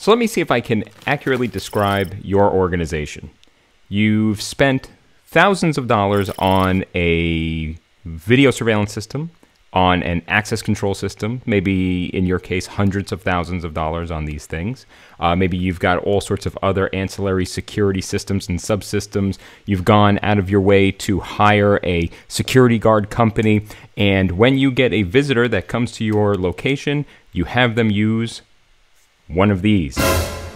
So let me see if I can accurately describe your organization. You've spent thousands of dollars on a video surveillance system, on an access control system, maybe in your case, hundreds of thousands of dollars on these things. Uh, maybe you've got all sorts of other ancillary security systems and subsystems. You've gone out of your way to hire a security guard company. And when you get a visitor that comes to your location, you have them use one of these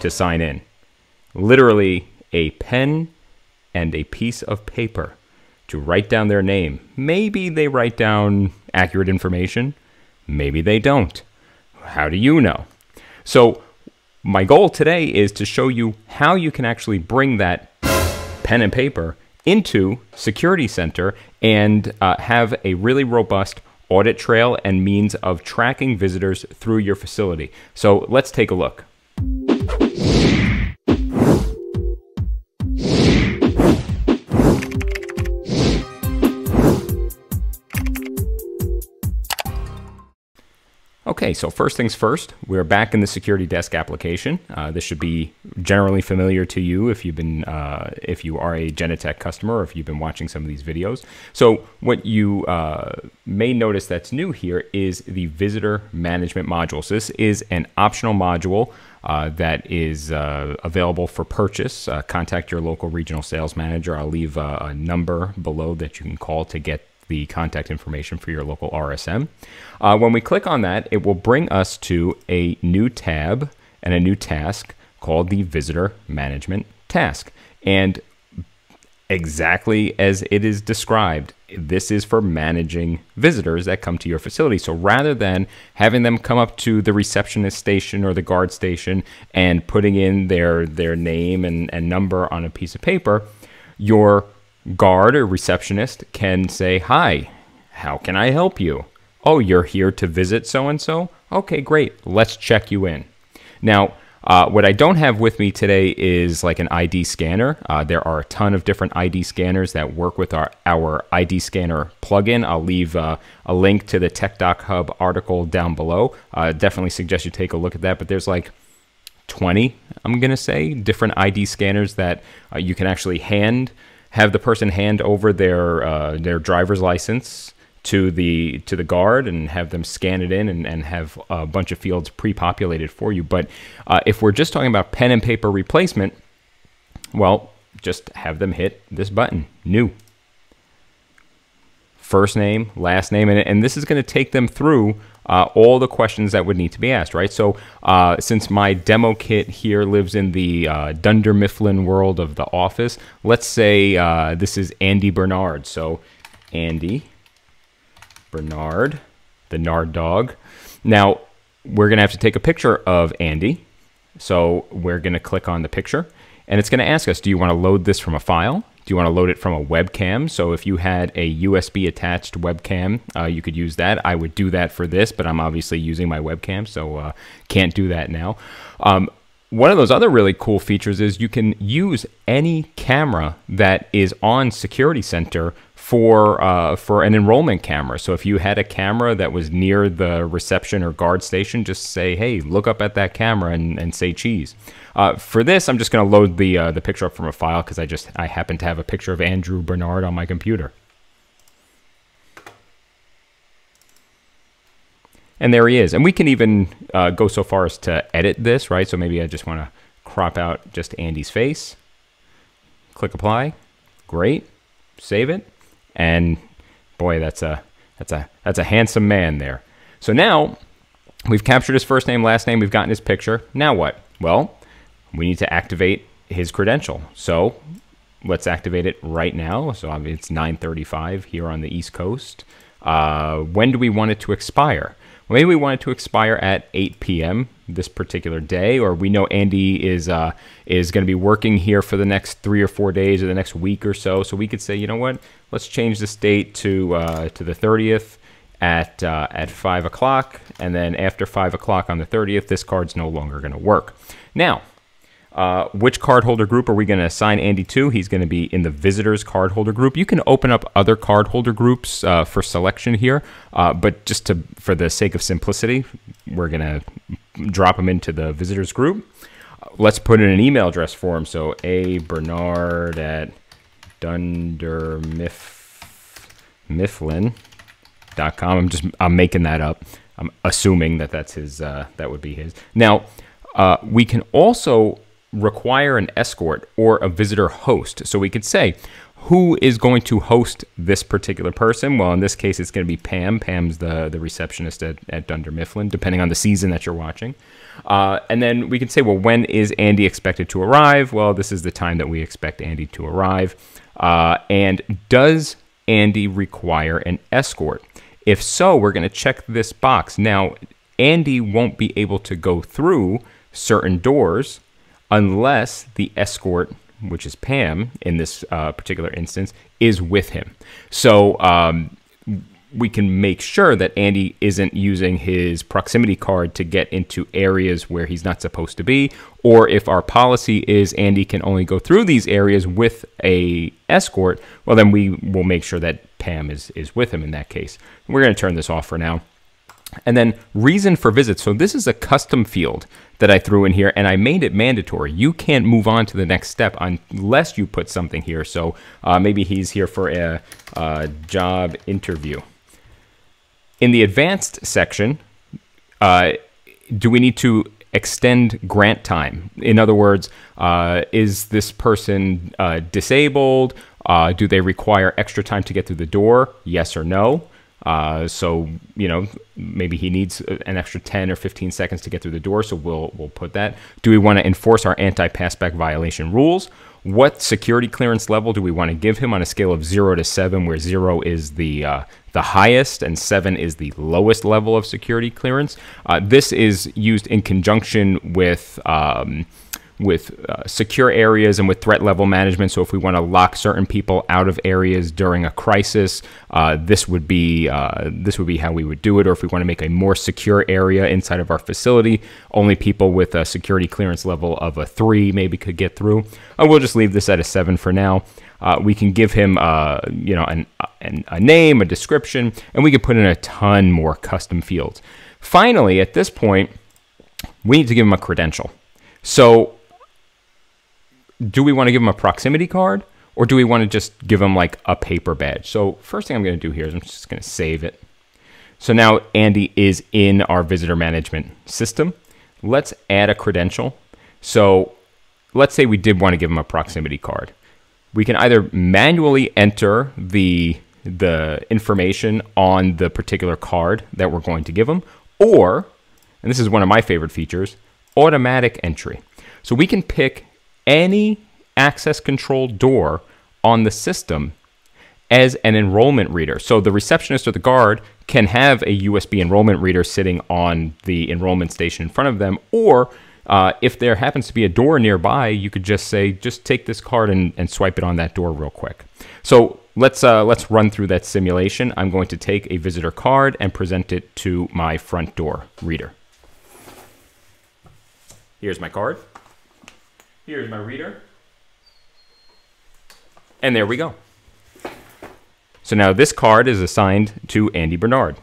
to sign in. Literally, a pen and a piece of paper to write down their name. Maybe they write down accurate information, maybe they don't. How do you know? So, my goal today is to show you how you can actually bring that pen and paper into Security Center and uh, have a really robust audit trail and means of tracking visitors through your facility. So let's take a look. Okay, so first things first, we're back in the security desk application. Uh, this should be generally familiar to you if you've been, uh, if you are a Genetec customer, or if you've been watching some of these videos. So what you uh, may notice that's new here is the visitor management module. So this is an optional module uh, that is uh, available for purchase. Uh, contact your local regional sales manager. I'll leave a, a number below that you can call to get the contact information for your local RSM. Uh, when we click on that, it will bring us to a new tab and a new task called the Visitor Management Task. And exactly as it is described, this is for managing visitors that come to your facility. So rather than having them come up to the receptionist station or the guard station and putting in their, their name and, and number on a piece of paper, your guard or receptionist can say, Hi, how can I help you? Oh, you're here to visit so and so? Okay, great. Let's check you in. Now, uh, what I don't have with me today is like an ID scanner. Uh, there are a ton of different ID scanners that work with our, our ID scanner plugin. I'll leave uh, a link to the Tech Hub article down below. Uh, definitely suggest you take a look at that. But there's like 20, I'm going to say, different ID scanners that uh, you can actually hand have the person hand over their uh, their driver's license to the to the guard and have them scan it in and, and have a bunch of fields pre-populated for you. But uh, if we're just talking about pen and paper replacement, well, just have them hit this button, new. First name, last name, and, and this is going to take them through uh, all the questions that would need to be asked, right? So, uh, since my demo kit here lives in the uh, Dunder Mifflin world of the office, let's say uh, this is Andy Bernard. So, Andy Bernard, the Nard dog. Now, we're going to have to take a picture of Andy. So, we're going to click on the picture, and it's going to ask us do you want to load this from a file? Do you want to load it from a webcam? So if you had a USB attached webcam, uh, you could use that. I would do that for this, but I'm obviously using my webcam, so uh, can't do that now. Um, one of those other really cool features is you can use any camera that is on Security Center for uh, for an enrollment camera. So if you had a camera that was near the reception or guard station, just say, "Hey, look up at that camera and, and say cheese." Uh, for this, I'm just going to load the uh, the picture up from a file because I just I happen to have a picture of Andrew Bernard on my computer. And there he is. And we can even uh, go so far as to edit this, right? So maybe I just want to crop out just Andy's face. Click apply. Great. Save it. And boy, that's a that's a that's a handsome man there. So now we've captured his first name, last name, we've gotten his picture. Now what? Well, we need to activate his credential. So let's activate it right now. So it's 9:35 here on the East Coast. Uh, when do we want it to expire? Maybe we want it to expire at 8 p.m. this particular day, or we know Andy is uh, is going to be working here for the next three or four days or the next week or so. So we could say, you know what, let's change this date to uh, to the 30th at uh, at five o'clock, and then after five o'clock on the 30th, this card's no longer going to work. Now. Uh, which cardholder group are we going to assign Andy to? He's going to be in the visitors cardholder group. You can open up other cardholder groups uh, for selection here, uh, but just to for the sake of simplicity, we're going to drop him into the visitors group. let's put in an email address for him. So a Bernard at dundermifflin.com. I'm just I'm making that up. I'm assuming that that's his. Uh, that would be his. Now, uh, we can also require an escort or a visitor host. So we could say, who is going to host this particular person? Well, in this case, it's going to be Pam. Pam's the, the receptionist at, at Dunder Mifflin, depending on the season that you're watching. Uh, and then we can say, well, when is Andy expected to arrive? Well, this is the time that we expect Andy to arrive. Uh, and does Andy require an escort? If so, we're going to check this box. Now, Andy won't be able to go through certain doors unless the escort, which is Pam in this uh, particular instance, is with him. So um, we can make sure that Andy isn't using his proximity card to get into areas where he's not supposed to be, or if our policy is Andy can only go through these areas with a escort, well then we will make sure that Pam is is with him in that case. We're going to turn this off for now. And then reason for visit. So this is a custom field that I threw in here and I made it mandatory. You can't move on to the next step unless you put something here. So uh, maybe he's here for a, a, job interview. In the advanced section, uh, do we need to extend grant time? In other words, uh, is this person uh, disabled? Uh, do they require extra time to get through the door? Yes or no? Uh, so you know maybe he needs an extra 10 or 15 seconds to get through the door. So we'll we'll put that. Do we want to enforce our anti-passback violation rules? What security clearance level do we want to give him on a scale of zero to seven, where zero is the uh, the highest and seven is the lowest level of security clearance? Uh, this is used in conjunction with. Um, with uh, secure areas and with threat level management. So if we want to lock certain people out of areas during a crisis, uh, this would be uh, this would be how we would do it. Or if we want to make a more secure area inside of our facility, only people with a security clearance level of a three maybe could get through. We'll just leave this at a seven for now. Uh, we can give him, uh, you know, an, an, a name, a description, and we can put in a ton more custom fields. Finally, at this point, we need to give him a credential. So do we want to give them a proximity card or do we want to just give them like a paper badge? So first thing I'm going to do here is I'm just going to save it. So now Andy is in our visitor management system. Let's add a credential. So let's say we did want to give them a proximity card. We can either manually enter the the information on the particular card that we're going to give them, or, and this is one of my favorite features, automatic entry. So we can pick any access control door on the system as an enrollment reader. So the receptionist or the guard can have a USB enrollment reader sitting on the enrollment station in front of them, or uh, if there happens to be a door nearby, you could just say, just take this card and, and swipe it on that door real quick. So let's uh, let's run through that simulation. I'm going to take a visitor card and present it to my front door reader. Here's my card. Here's my reader. And there we go. So now this card is assigned to Andy Bernard.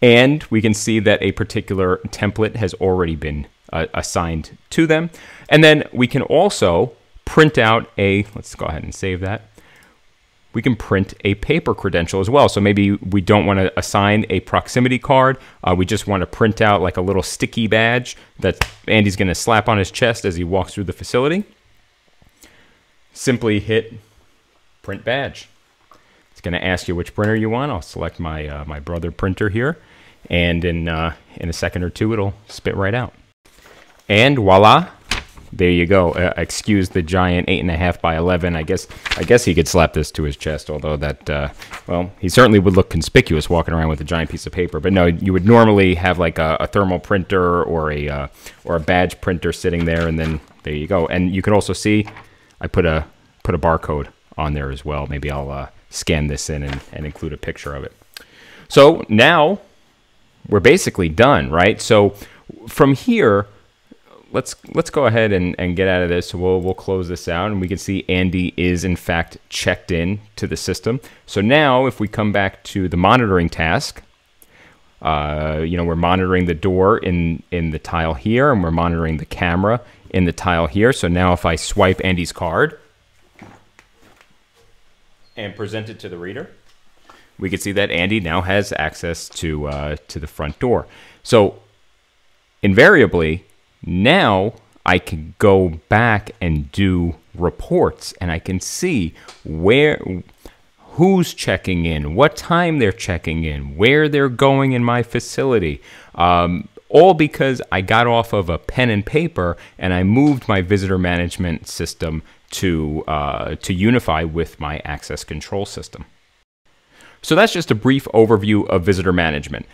And we can see that a particular template has already been uh, assigned to them. And then we can also print out a, let's go ahead and save that. We can print a paper credential as well. So maybe we don't want to assign a proximity card. Uh, we just want to print out like a little sticky badge that Andy's going to slap on his chest as he walks through the facility simply hit print badge. It's going to ask you which printer you want. I'll select my uh, my brother printer here, and in uh, in a second or two, it'll spit right out. And voila, there you go. Uh, excuse the giant eight and a half by eleven. I guess I guess he could slap this to his chest. Although that, uh, well, he certainly would look conspicuous walking around with a giant piece of paper. But no, you would normally have like a, a thermal printer or a uh, or a badge printer sitting there, and then there you go. And you can also see I put a put a barcode on there as well. Maybe I'll uh, scan this in and, and include a picture of it. So now we're basically done, right? So from here, let's let's go ahead and, and get out of this. So we'll we'll close this out, and we can see Andy is in fact checked in to the system. So now, if we come back to the monitoring task, uh, you know, we're monitoring the door in in the tile here, and we're monitoring the camera in the tile here. So now, if I swipe Andy's card and present it to the reader, we can see that Andy now has access to uh, to the front door. So invariably, now I can go back and do reports and I can see where who's checking in, what time they're checking in, where they're going in my facility. Um, all because I got off of a pen and paper and I moved my visitor management system to uh, to unify with my access control system. So that's just a brief overview of visitor management.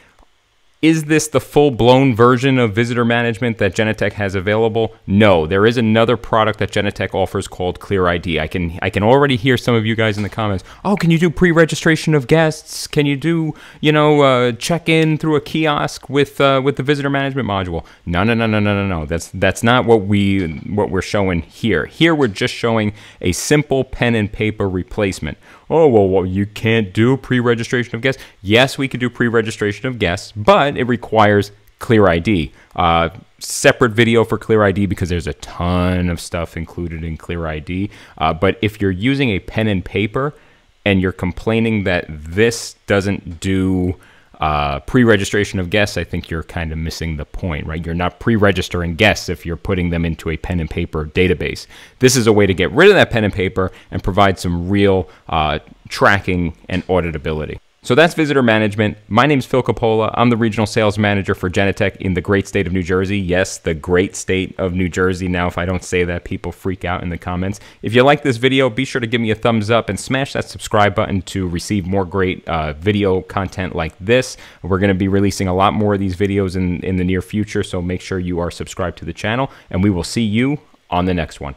Is this the full blown version of visitor management that Genetec has available? No, there is another product that Genetec offers called Clear ID. I can I can already hear some of you guys in the comments. Oh, can you do pre-registration of guests? Can you do you know uh, check in through a kiosk with uh, with the visitor management module? No, no, no, no, no, no, no. That's that's not what we what we're showing here. Here we're just showing a simple pen and paper replacement oh, well, well, you can't do pre registration of guests. Yes, we could do pre registration of guests, but it requires Clear ID. Uh, separate video for Clear ID because there's a ton of stuff included in Clear ID. Uh, but if you're using a pen and paper and you're complaining that this doesn't do uh, pre-registration of guests, I think you're kind of missing the point, right? You're not pre-registering guests if you're putting them into a pen and paper database. This is a way to get rid of that pen and paper and provide some real uh, tracking and auditability. So that's visitor management. My name is Phil Coppola. I'm the regional sales manager for Genetec in the great state of New Jersey. Yes, the great state of New Jersey. Now, if I don't say that, people freak out in the comments. If you like this video, be sure to give me a thumbs up and smash that subscribe button to receive more great uh, video content like this. We're going to be releasing a lot more of these videos in, in the near future, so make sure you are subscribed to the channel, and we will see you on the next one.